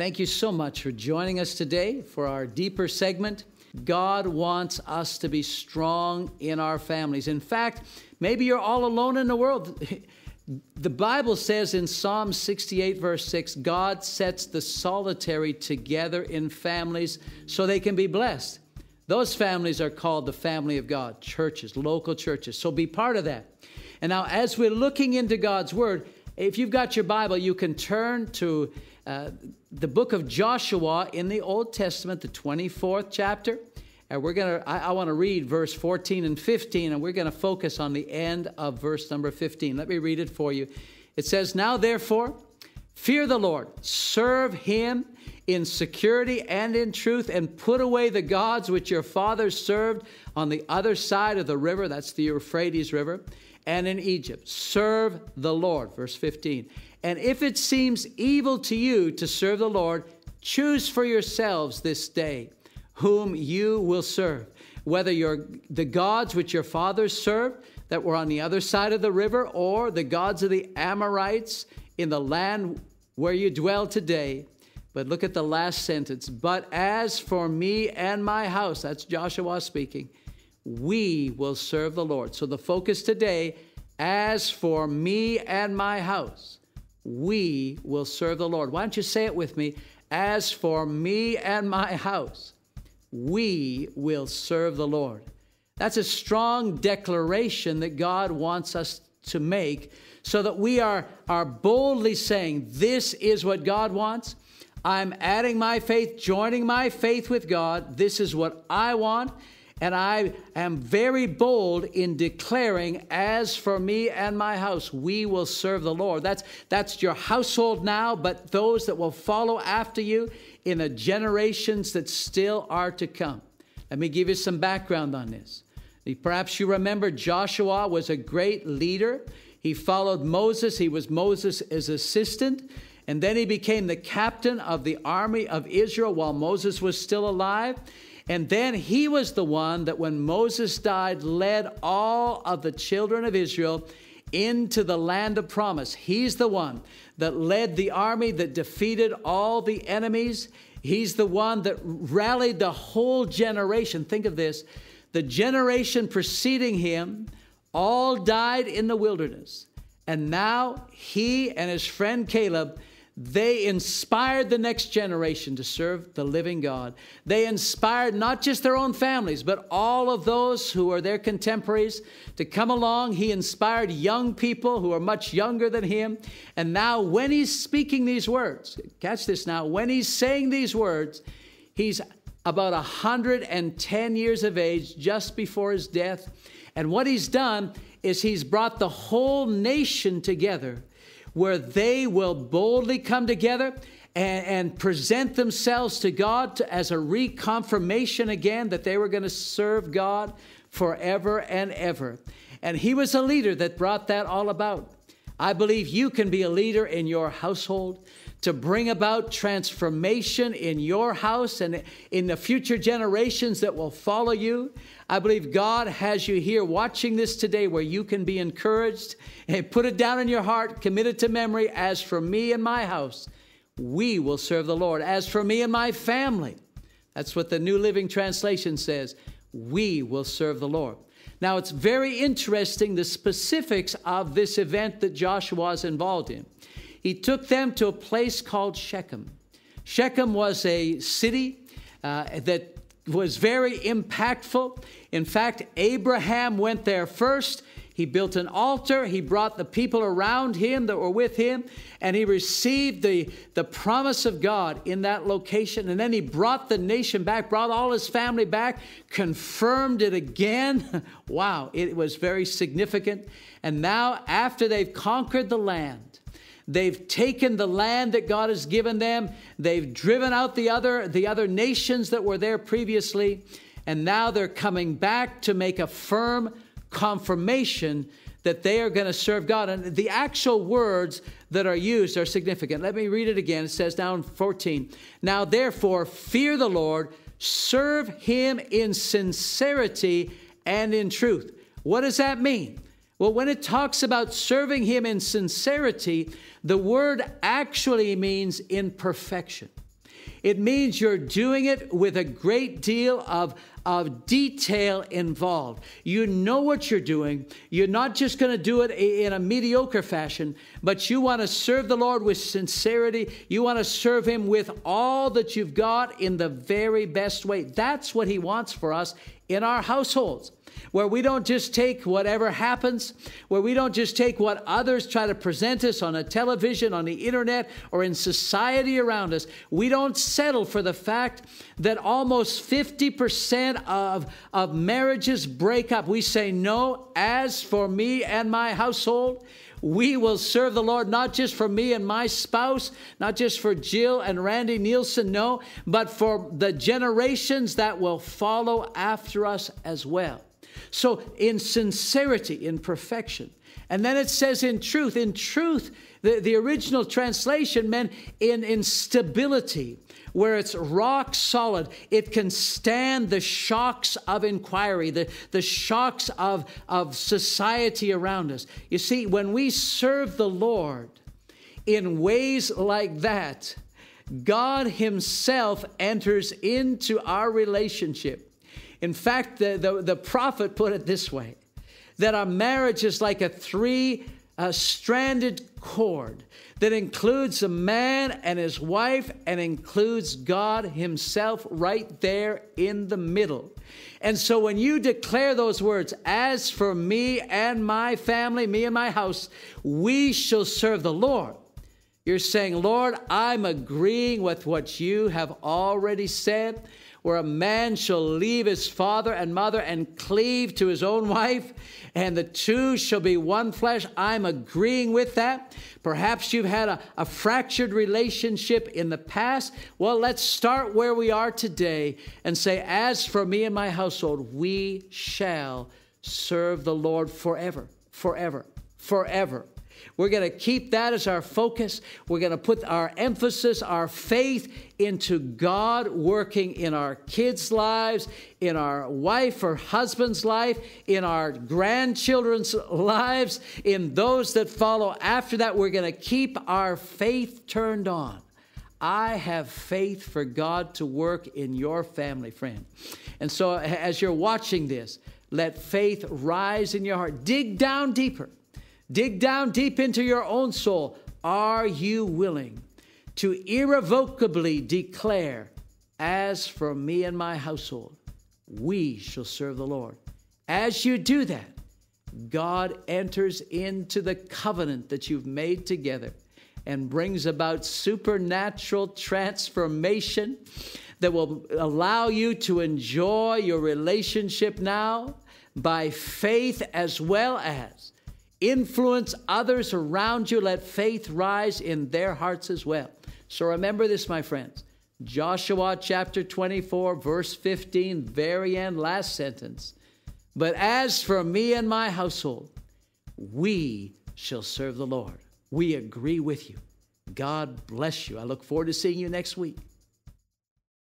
Thank you so much for joining us today for our deeper segment. God wants us to be strong in our families. In fact, maybe you're all alone in the world. The Bible says in Psalm 68, verse 6, God sets the solitary together in families so they can be blessed. Those families are called the family of God, churches, local churches. So be part of that. And now, as we're looking into God's Word, if you've got your Bible, you can turn to uh, the book of Joshua in the Old Testament, the 24th chapter. And we're going to, I, I want to read verse 14 and 15, and we're going to focus on the end of verse number 15. Let me read it for you. It says, Now therefore, fear the Lord, serve him in security and in truth, and put away the gods which your fathers served on the other side of the river, that's the Euphrates River, and in Egypt. Serve the Lord. Verse 15. And if it seems evil to you to serve the Lord, choose for yourselves this day whom you will serve, whether you're the gods which your fathers served that were on the other side of the river, or the gods of the Amorites in the land where you dwell today. But look at the last sentence. But as for me and my house, that's Joshua speaking, we will serve the Lord. So the focus today, as for me and my house, we will serve the Lord. Why don't you say it with me? As for me and my house, we will serve the Lord. That's a strong declaration that God wants us to make so that we are, are boldly saying, This is what God wants. I'm adding my faith, joining my faith with God. This is what I want. And I am very bold in declaring, as for me and my house, we will serve the Lord. That's, that's your household now, but those that will follow after you in the generations that still are to come. Let me give you some background on this. Perhaps you remember Joshua was a great leader. He followed Moses, he was Moses' assistant. And then he became the captain of the army of Israel while Moses was still alive. And then he was the one that, when Moses died, led all of the children of Israel into the land of promise. He's the one that led the army that defeated all the enemies. He's the one that rallied the whole generation. Think of this the generation preceding him all died in the wilderness. And now he and his friend Caleb they inspired the next generation to serve the living God. They inspired not just their own families, but all of those who are their contemporaries to come along. He inspired young people who are much younger than him. And now, when he's speaking these words, catch this now, when he's saying these words, he's about 110 years of age, just before his death. And what he's done is he's brought the whole nation together where they will boldly come together and, and present themselves to God to, as a reconfirmation again that they were going to serve God forever and ever. And he was a leader that brought that all about. I believe you can be a leader in your household to bring about transformation in your house and in the future generations that will follow you. I believe God has you here watching this today where you can be encouraged and put it down in your heart, commit it to memory. As for me and my house, we will serve the Lord. As for me and my family, that's what the New Living Translation says, we will serve the Lord. Now, it's very interesting the specifics of this event that Joshua is involved in he took them to a place called Shechem. Shechem was a city uh, that was very impactful. In fact, Abraham went there first. He built an altar. He brought the people around him that were with him, and he received the, the promise of God in that location. And then he brought the nation back, brought all his family back, confirmed it again. wow, it was very significant. And now, after they've conquered the land, They've taken the land that God has given them. They've driven out the other, the other nations that were there previously. And now they're coming back to make a firm confirmation that they are going to serve God. And the actual words that are used are significant. Let me read it again. It says down 14. Now, therefore, fear the Lord, serve him in sincerity and in truth. What does that mean? Well, when it talks about serving Him in sincerity, the word actually means in perfection. It means you're doing it with a great deal of, of detail involved. You know what you're doing. You're not just going to do it in a mediocre fashion, but you want to serve the Lord with sincerity. You want to serve Him with all that you've got in the very best way. That's what He wants for us in our households where we don't just take whatever happens, where we don't just take what others try to present us on a television, on the internet, or in society around us. We don't settle for the fact that almost 50% of, of marriages break up. We say, No, as for me and my household, we will serve the Lord not just for me and my spouse, not just for Jill and Randy Neilson, no, but for the generations that will follow after us as well. So, in sincerity, in perfection. And then it says in truth. In truth, the, the original translation meant in, in stability, where it's rock solid. It can stand the shocks of inquiry, the, the shocks of, of society around us. You see, when we serve the Lord in ways like that, God Himself enters into our relationship. In fact, the, the, the prophet put it this way that our marriage is like a three uh, stranded cord that includes a man and his wife and includes God Himself right there in the middle. And so when you declare those words, as for me and my family, me and my house, we shall serve the Lord. You're saying, Lord, I'm agreeing with what you have already said where a man shall leave his father and mother and cleave to his own wife, and the two shall be one flesh. I'm agreeing with that. Perhaps you've had a, a fractured relationship in the past. Well, let's start where we are today and say, As for me and my household, we shall serve the Lord forever, forever, forever. We're going to keep that as our focus. We're going to put our emphasis, our faith into God working in our kids' lives, in our wife or husband's life, in our grandchildren's lives, in those that follow after that. We're going to keep our faith turned on. I have faith for God to work in your family, friend. And so, as you're watching this, let faith rise in your heart. Dig down deeper Dig down deep into your own soul. Are you willing to irrevocably declare, As for me and my household, we shall serve the Lord? As you do that, God enters into the covenant that you've made together and brings about supernatural transformation that will allow you to enjoy your relationship now by faith as well as influence others around you. Let faith rise in their hearts as well. So remember this, my friends. Joshua chapter 24, verse 15, very end, last sentence. But as for me and my household, we shall serve the Lord. We agree with you. God bless you. I look forward to seeing you next week.